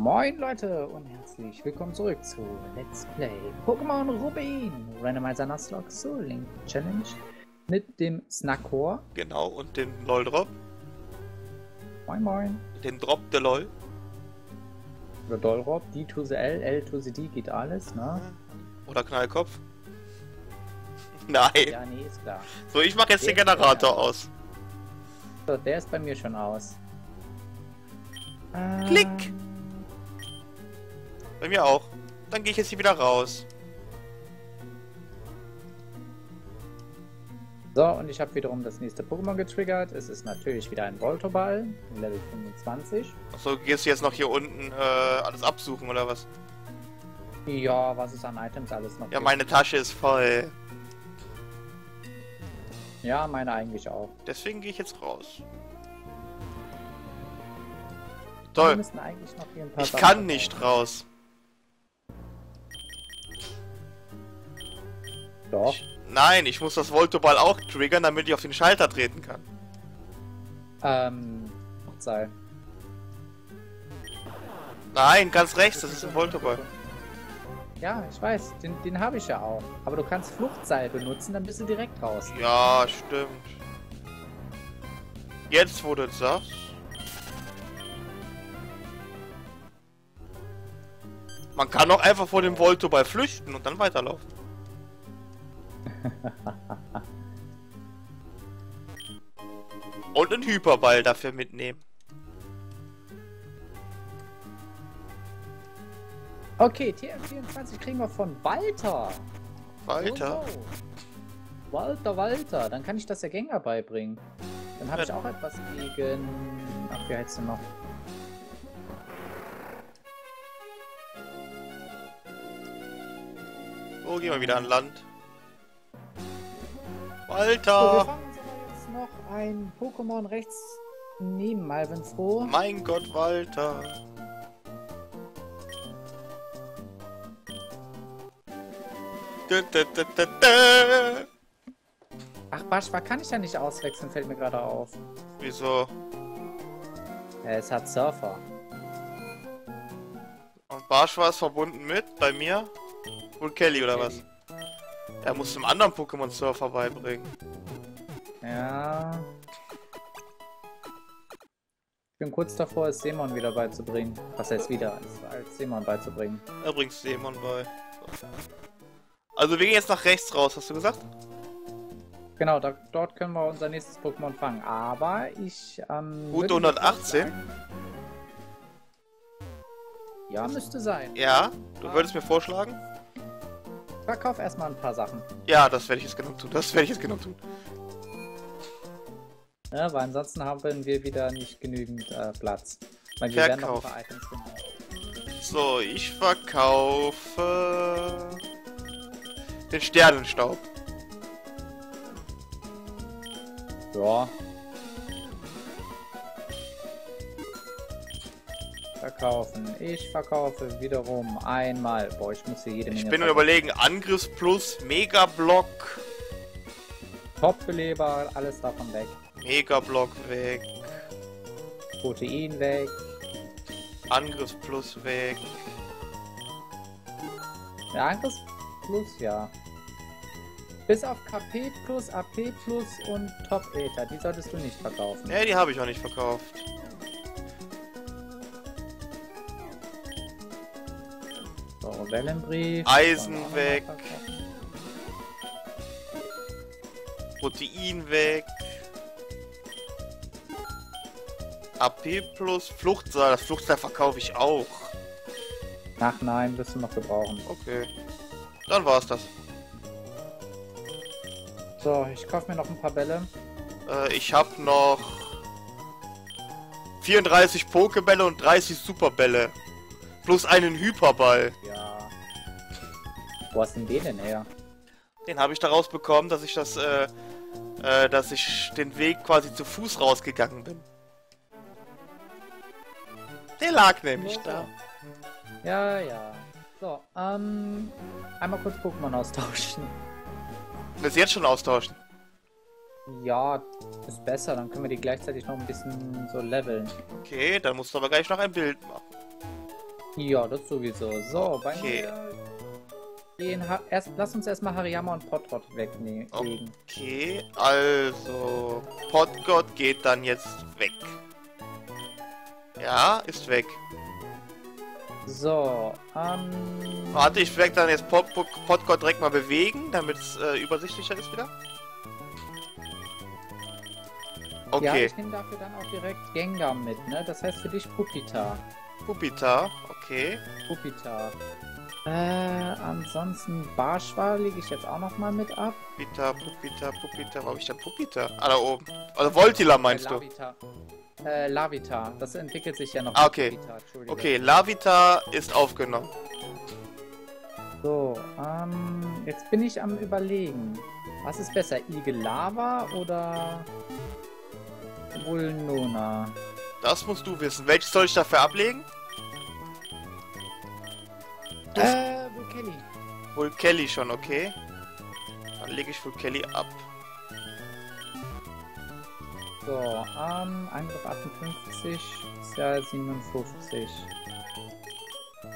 Moin Leute und herzlich willkommen zurück zu Let's Play Pokémon Rubin Randomizer Nuzlocke Soul Link Challenge mit dem Snackor. Genau, und dem LOL-Drop. Moin moin. Den Drop der LOL. Oder Dollrop, D to the L, L to the D geht alles, ne? Oder Knallkopf. Nein. Ja, nee, ist klar. So, ich mach jetzt Der den Generator aus. So, der ist bei mir schon aus. Ähm, Klick. Bei mir auch. Dann gehe ich jetzt hier wieder raus. So, und ich habe wiederum das nächste Pokémon getriggert. Es ist natürlich wieder ein Voltoball, Level 25. Achso, gehst du jetzt noch hier unten äh, alles absuchen oder was? Ja, was ist an Items alles noch? Ja, gibt. meine Tasche ist voll. Ja, meine eigentlich auch. Deswegen gehe ich jetzt raus. Wir Toll. müssen eigentlich noch hier ein paar Ich Sachen kann nicht raus. Doch. Nein, ich muss das Voltoball auch triggern, damit ich auf den Schalter treten kann. Ähm, sei. Nein, ganz rechts, das ist ein Voltoball. Ja, ich weiß, den, den habe ich ja auch. Aber du kannst Fluchtseil benutzen, dann bist du direkt raus. Ja, stimmt. Jetzt, wo du das sagst. Man kann auch einfach vor dem Voltoball flüchten und dann weiterlaufen. und einen Hyperball dafür mitnehmen. Okay, TM24 kriegen wir von Walter. Weiter. So, so. Walter, Walter. Dann kann ich das der Gänger beibringen. Dann habe Ja. ich auch etwas gegen... Ach, wie heißt du noch? So, gehen wir wieder an Land. So, wir fangen uns aber jetzt noch ein Pokémon rechts neben Malvin Froh. Mein Gott, Walter! Dä, dä, dä. Ach, Baschwa kann ich ja nicht auswechseln, fällt mir gerade auf. Wieso? Es hat Surfer. Und Barsch war es verbunden mit, bei mir? Wohl Kelly oder was? Er muss einem anderen Pokémon Surfer beibringen. Ja. Ich bin kurz davor, es Simon wieder beizubringen. Was heißt wieder? Als Simon beizubringen. Er bringt Demon bei. So. Also wir gehen jetzt nach rechts raus, hast du gesagt? Genau, da, dort können wir unser nächstes Pokémon fangen. Aber ich. Ähm, Route würde 118? sagen- Ja, müsste sein. Ja, du würdest mir vorschlagen? Verkauf erstmal ein paar Sachen. Ja, das werde ich jetzt genau tun. Das werde ich jetzt genau tun. Ja, weil ansonsten haben wir wieder nicht genügend äh, Platz. Weil wir werden noch ein Verkauf. paar Items finden. So, ich verkaufe den Sternenstaub. Ja. Verkaufen. Ich verkaufe wiederum einmal. Boah, ich muss hier jede Menge. Ich bin überlegen, Angriffs plus, Megablock, Topbeleber, alles davon weg. Megablock weg, Protein weg. Angriffs plus weg. Ja, Angriff plus, ja. Bis auf KP plus, AP plus und Top Ether. Die solltest du nicht verkaufen. Ne, die habe ich auch nicht verkauft. So, Wellenbrief. Eisen weg. Protein weg. AP plus Fluchtseil. Das Fluchtseil verkaufe ich auch. Ach nein, wirst du noch gebrauchen. Okay. Dann war's das. So, ich kaufe mir noch ein paar Bälle. Äh, ich habe noch 34 Pokebälle und 30 Superbälle. Plus einen Hyperball. Wo hast denn den denn her? Den habe ich daraus bekommen, dass ich das, äh, äh, dass ich den Weg quasi zu Fuß rausgegangen bin. Der lag nämlich da. Ja, ja. So, ähm, einmal kurz Pokémon austauschen. Willst du jetzt schon austauschen? Ja, ist besser, dann können wir die gleichzeitig noch ein bisschen so leveln. Okay, dann musst du aber gleich noch ein Bild machen. Ja, das sowieso. So, bei Okay. mir gehen ha erst, lass uns erstmal Hariyama und Potrot wegnehmen. Okay, also Podgott geht dann jetzt weg. Ja, ist weg. So, ähm. Warte, ich werde dann jetzt Pod Pod Podgott direkt mal bewegen, damit es äh, übersichtlicher ist wieder. Ja, Okay, ich nehme dafür dann auch direkt Gengar mit, ne? Das heißt für dich Pupita. Pupita, okay. Pupita. Äh, ansonsten Barschwa lege ich jetzt auch noch mal mit ab. Pupita, Pupita, Pupita, wo habe ich denn Pupita? Ah, da oben. Also Voltila meinst äh, du? Lavita. Äh, Lavita. Das entwickelt sich ja noch. Ah, okay. Pupita. Okay, Lavita ist aufgenommen. So, ähm, jetzt bin ich am überlegen. Was ist besser, Igel Lava oder Vulnona? Das musst du wissen. Welches soll ich dafür ablegen? Du- Äh, Vulkelli. Wohl Kelly schon, okay. Dann lege ich wohl Kelly ab. So, ähm, Angriff 58, Jahr 57.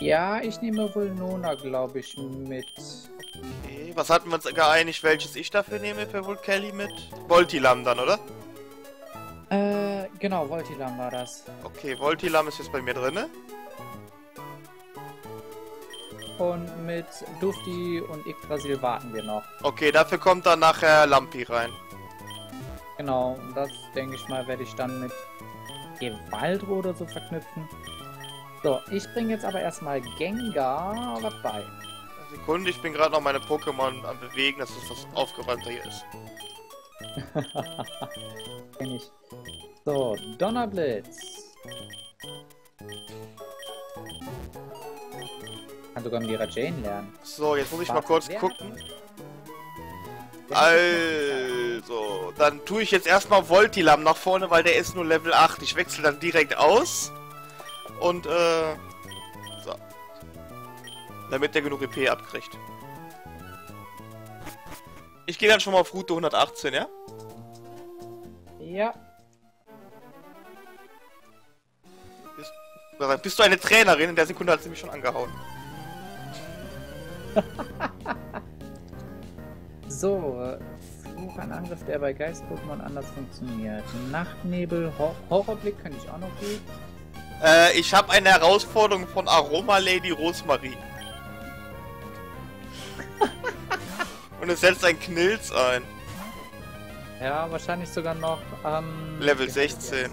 Ja, ich nehme Vulnona, glaube ich, mit. Okay, was hatten wir uns geeinigt, welches ich dafür nehme für wohl Kelly mit? Voltilam dann, oder? Äh, genau, Voltilam war das. Okay, Voltilam ist jetzt bei mir drinne. Und mit Dufti und Yggdrasil warten wir noch. Okay, dafür kommt dann nachher Lampi rein. Genau, und das denke ich mal, werde ich dann mit Gewaldro oder so verknüpfen. So, ich bringe jetzt aber erstmal Gengar was bei. Sekunde, ich bin gerade noch meine Pokémon am bewegen, dass es das aufgeräumter hier ist. Kenn ich. So, Donnerblitz. Sogar Mira Jane lernen. So, jetzt muss ich mal Warte, kurz wer- gucken. Also, dann tue ich jetzt erstmal Voltilam nach vorne, weil der ist nur Level 8. Ich wechsle dann direkt aus. Und, äh, so. Damit der genug EP abkriegt. Ich gehe dann schon mal auf Route 118, ja? Ja, Bist, bist du eine Trainerin? In der Sekunde hat sie mich schon angehauen. so. Fluch, ein Angriff, der bei Geist-Pokémon anders funktioniert. Nachtnebel, Hor Horrorblick könnte ich auch noch geben. Äh, ich habe eine Herausforderung von Aroma Lady Rosemarie. Und es setzt ein Knilz ein. Ja, wahrscheinlich sogar noch ähm, Level 16.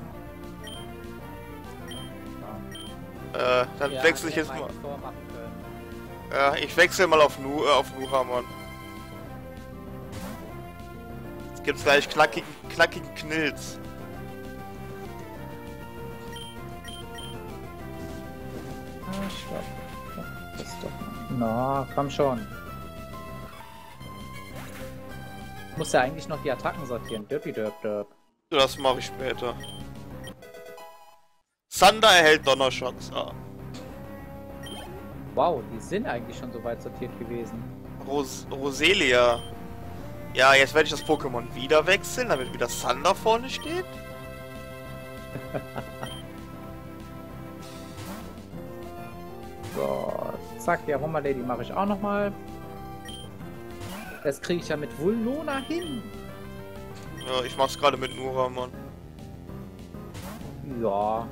Äh, dann Ja, wechsle ich jetzt mal. Ja, ich wechsle mal auf Nu, äh, auf Nuhamon. Jetzt gibt's gleich knackigen, knackigen Knilz. Ah, stopp. Das ist doch. Na, komm schon. Muss ja eigentlich noch die Attacken sortieren. Derpy derp derp. Das mache ich später. Sander erhält Donnerschocks. Ah. Wow, die sind eigentlich schon so weit sortiert gewesen. Ros Roselia. Ja, jetzt werde ich das Pokémon wieder wechseln, damit wieder Sander vorne steht. So, zack, ja, Hummer Lady mache ich auch nochmal. Das kriege ich ja mit Vulnona hin. Ja, ich mach's gerade mit Nuramon. Ja.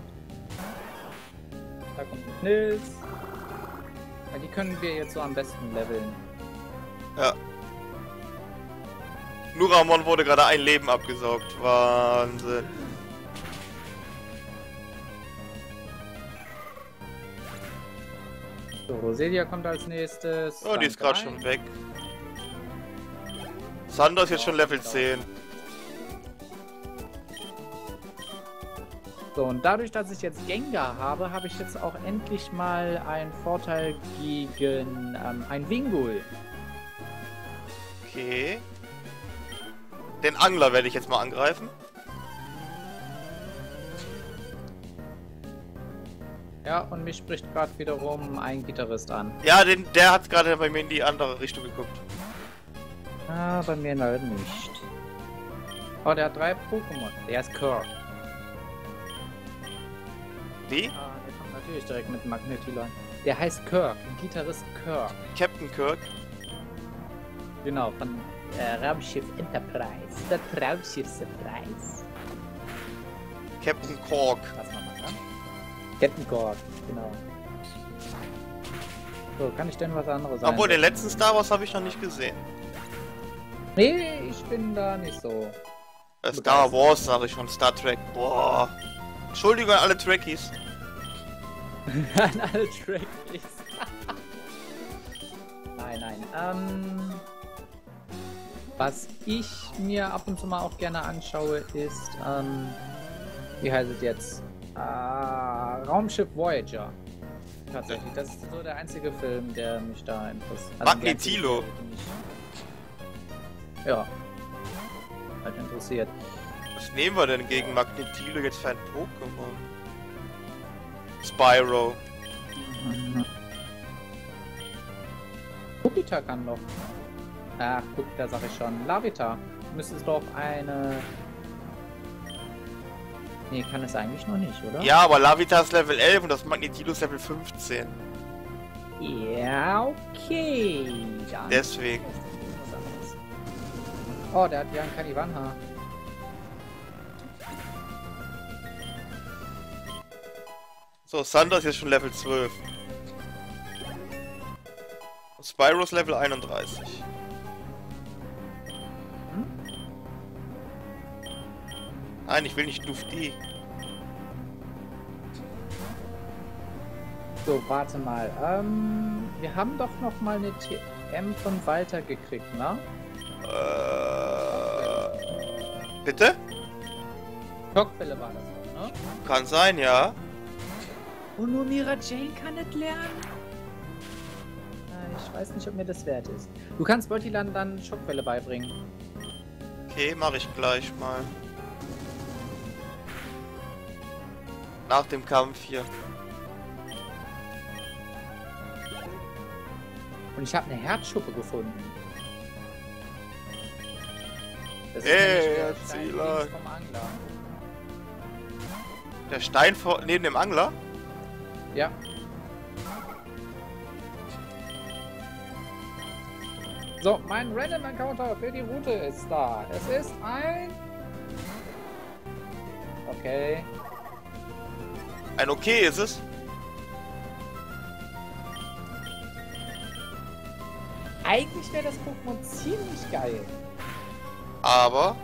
Da kommt ein Nils. Die können wir jetzt so am besten leveln. Ja. Nuramon wurde gerade ein Leben abgesaugt. Wahnsinn. So, Roselia kommt als nächstes. Oh, die ist gerade schon weg. Sander ist jetzt schon Level 10. So, und dadurch, dass ich jetzt Gengar habe, habe ich jetzt auch endlich mal einen Vorteil gegen ähm, ein Wingul. Okay. Den Angler werde ich jetzt mal angreifen. Ja, und mich spricht gerade wiederum ein Gitarrist an. Ja, den, der hat gerade bei mir in die andere Richtung geguckt. Ah, bei mir leider nicht. Oh, der hat drei Pokémon. Der ist Kirk. Wie? Ah, der kommt führe ich direkt mit Magnetilon. Der heißt Kirk, Gitarrist Kirk. Captain Kirk. Genau, von äh, Raumschiff Enterprise. Das Raumschiff Surprise. Captain Kork. Was nochmal, ne? Captain Kirk, genau. So, kann ich denn was anderes sagen? Obwohl, den letzten Star Wars habe ich noch nicht gesehen. Nee, ich bin da nicht so. Äh, Star Wars sage ich schon, Star Trek. Boah. Entschuldigung an alle Trekkies. An alle Trekkies. nein, nein. Ähm, was ich mir ab und zu mal auch gerne anschaue, ist, ähm, wie heißt es jetzt? Ah, Raumschiff Voyager. Tatsächlich, das ist so der einzige Film, der mich da interessiert. Magnetilo. Ja. Halt interessiert. Was nehmen wir denn gegen Magnetilo jetzt für ein Pokémon? Spyro. Kupita kann doch. Ach, Kupita sag ich schon. Lavita. Müsste es doch eine. Nee, kann es eigentlich noch nicht, oder? Ja, aber Lavita ist Level 11 und das Magnetilo ist Level 15. Ja, okay. Dann Deswegen. Oh, der hat ja ein Kanivanha. So, Sandra ist jetzt schon Level 12. Und Spyro ist Level 31. Nein, ich will nicht Lufti. So, warte mal. Ähm, wir haben doch noch mal eine TM von Walter gekriegt, ne? Äh, bitte? Schockfälle war das doch, ne? Kann sein, ja. Und nur Mira Jane kann es lernen? Nein, ich weiß nicht, ob mir das wert ist. Du kannst Bertilan dann Schockwelle beibringen. Okay, mache ich gleich mal. Nach dem Kampf hier. Und ich habe eine Herzschuppe gefunden. Das Ey, nämlich der Erzähler. Stein vom Angler. Der Stein vor neben dem Angler? Ja. So, mein Random Encounter für die Route ist da. Es ist ein... Okay. Ein okay ist es. Eigentlich wäre das Pokémon ziemlich geil. Aber,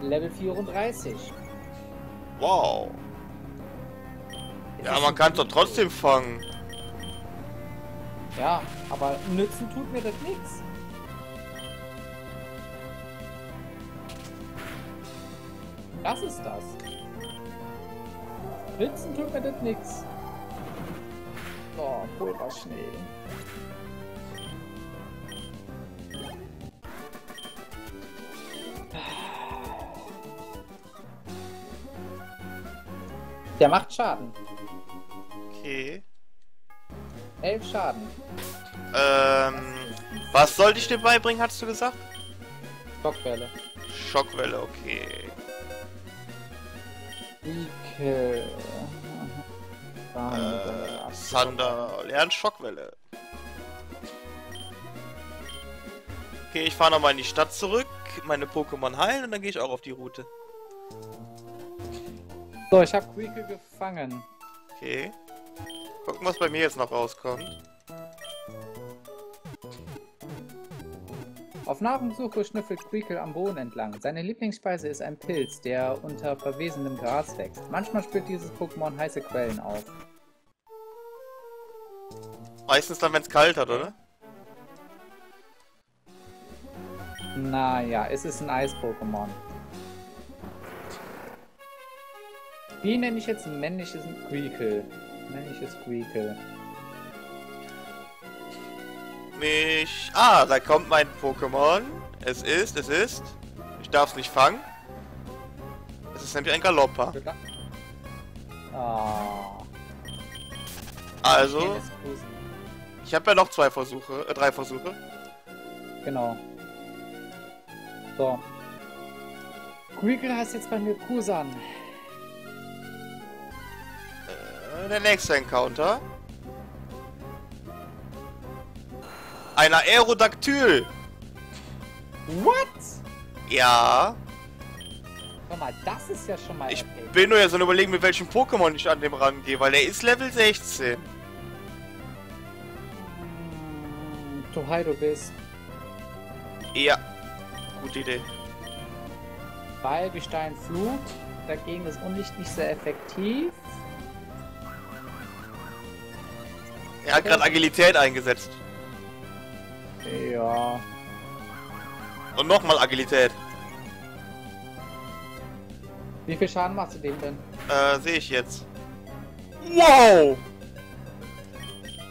Level 34. wow. Ja, man kann es doch trotzdem fangen. Ja, aber nützen tut mir das nichts. Das ist das. Nützen tut mir das nichts. Oh, Pulverschnee. Der macht Schaden. Okay. Elf Schaden. Ähm, was sollte ich dir beibringen, hast du gesagt? Stockwelle. Schockwelle, okay. Ike. Äh, Sander lernt Schockwelle. Okay, ich fahre nochmal in die Stadt zurück, meine Pokémon heilen und dann gehe ich auch auf die Route. So, ich habe Quieke gefangen. Okay. Gucken, was bei mir jetzt noch rauskommt. Auf Nahrungssuche schnüffelt Quiekle am Boden entlang. Seine Lieblingsspeise ist ein Pilz, der unter verwesenem Gras wächst. Manchmal spürt dieses Pokémon heiße Quellen auf. Meistens dann, wenn es kalt hat, oder? Naja, es ist ein Eis-Pokémon. Wie nenne ich jetzt ein männliches Quiekle? Männliches Quiekle. Mich. Ah, da kommt mein Pokémon. Es ist, es ist. Ich darf es nicht fangen. Es ist nämlich ein Galopper. Ah. Also, ich habe ja noch zwei Versuche, äh, drei Versuche. Genau. So. Quiekle heißt jetzt bei mir Kusan. Der nächste Encounter. Ein Aerodactyl. What? Ja. Guck mal, das ist ja schon mal Ich okay. bin nur jetzt am überlegen, mit welchem Pokémon ich an dem rangehe, weil der ist Level 16. Hm, Du bist. Ja. Gute Idee. Weil Gestein Flug, dagegen ist Unlicht nicht sehr effektiv. Er hat gerade Agilität eingesetzt. Ja. Und nochmal Agilität. Wie viel Schaden machst du dem denn? Äh, sehe ich jetzt. Wow!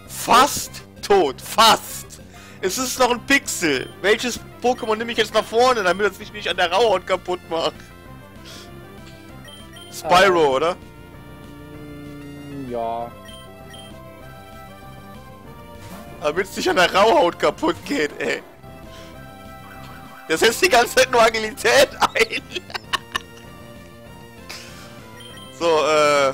Fast tot. Fast! Es ist noch ein Pixel. Welches Pokémon nehme ich jetzt nach vorne, damit es sich nicht an der Rauhaut kaputt macht? Spyro, Ähm. oder? Ja. Damit es nicht an der Rauhaut kaputt geht, ey. Der setzt die ganze Zeit nur Agilität ein. so, äh,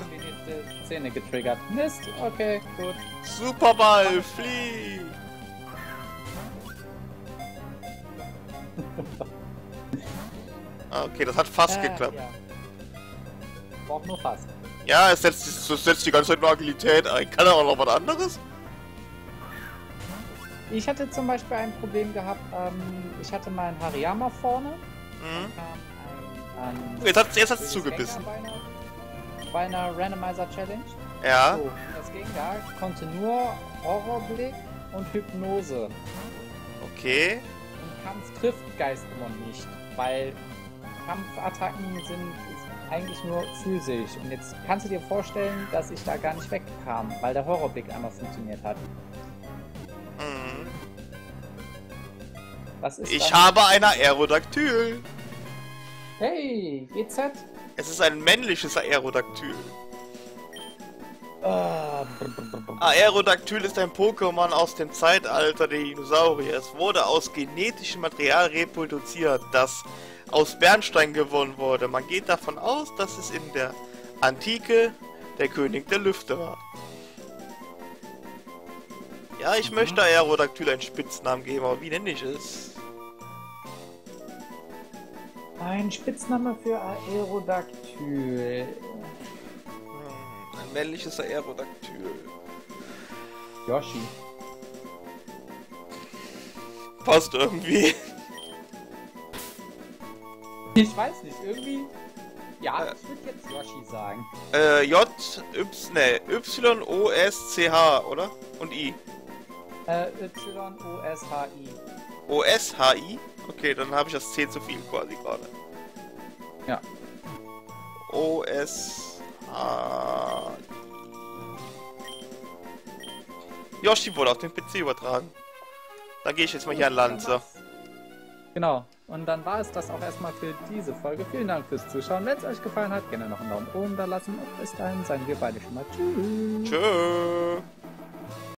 Szene getriggert. Mist, okay, gut. Superball, flieh! Ah, Okay, das hat fast Äh, geklappt. Ja. Braucht nur fast. Ja, es setzt, es setzt die ganze Zeit nur Agilität ein. Kann er auch noch was anderes? Ich hatte zum Beispiel ein Problem gehabt, ähm, ich hatte meinen Hariyama vorne, Mhm. ein, ähm, Jetzt hat jetzt hat's wildes zugebissen. Bei einer, bei einer Randomizer Challenge. Ja. So, das ging da, konnte nur Horrorblick und Hypnose. Okay. Und Kampf trifft Geistmon nicht, weil Kampfattacken sind eigentlich nur physisch. Und jetzt kannst du dir vorstellen, dass ich da gar nicht wegkam, weil der Horrorblick einmal funktioniert hat. Was ist Ich das? habe ein Aerodactyl. Hey, GZ? Es ist ein männliches Aerodactyl. Ah, brr, brr, brr, brr. Aerodactyl ist ein Pokémon aus dem Zeitalter der Dinosaurier. Es wurde aus genetischem Material reproduziert, das aus Bernstein gewonnen wurde. Man geht davon aus, dass es in der Antike der König der Lüfte war. Ja, ich möchte Aerodactyl einen Spitznamen geben, aber wie nenne ich es? Ein Spitzname für Aerodactyl. Hm, ein männliches Aerodactyl. Yoshi. Passt irgendwie. Ich weiß nicht, irgendwie. Ja, Äh. ich würde jetzt Yoshi sagen. Äh, J, Y, ne, Y, O, S, C, H, oder? Und I. Äh, Y-O-S-H-I. O, S, H, I? Okay, dann habe ich das C zu viel quasi gerade. Ja. O, S, H, I. Yoshi wurde auf den PC übertragen. Dann gehe ich jetzt mal hier an Land, so. Genau. Und dann war es das auch erstmal für diese Folge. Vielen Dank fürs Zuschauen. Wenn es euch gefallen hat, gerne noch einen Daumen oben da lassen. Und bis dahin sagen wir beide schon mal Tschüss. Tschö.